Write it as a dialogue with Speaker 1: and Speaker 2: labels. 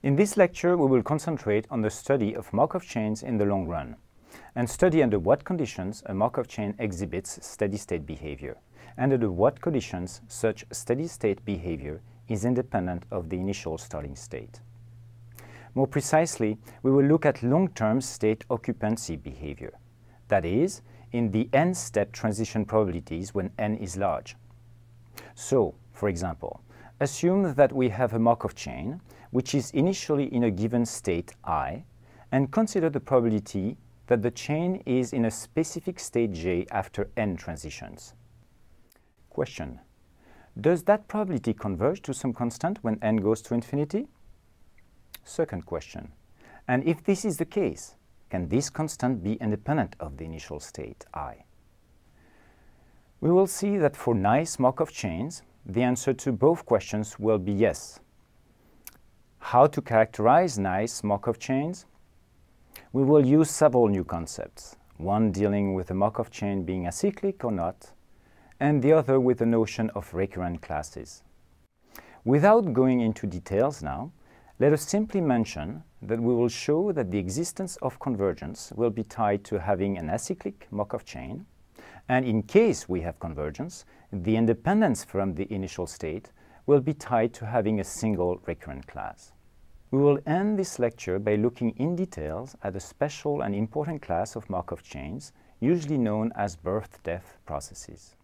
Speaker 1: In this lecture, we will concentrate on the study of Markov chains in the long run and study under what conditions a Markov chain exhibits steady-state behavior and under what conditions such steady-state behavior is independent of the initial starting state. More precisely, we will look at long-term state occupancy behavior, that is, in the n-step transition probabilities when n is large. So, for example, assume that we have a Markov chain which is initially in a given state i, and consider the probability that the chain is in a specific state j after n transitions. Question. Does that probability converge to some constant when n goes to infinity? Second question. And if this is the case, can this constant be independent of the initial state i? We will see that for nice Markov chains, the answer to both questions will be yes. How to characterize nice Markov chains? We will use several new concepts, one dealing with the Markov chain being acyclic or not, and the other with the notion of recurrent classes. Without going into details now, let us simply mention that we will show that the existence of convergence will be tied to having an acyclic Markov chain, and in case we have convergence, the independence from the initial state will be tied to having a single recurrent class. We will end this lecture by looking in details at a special and important class of Markov chains, usually known as birth-death processes.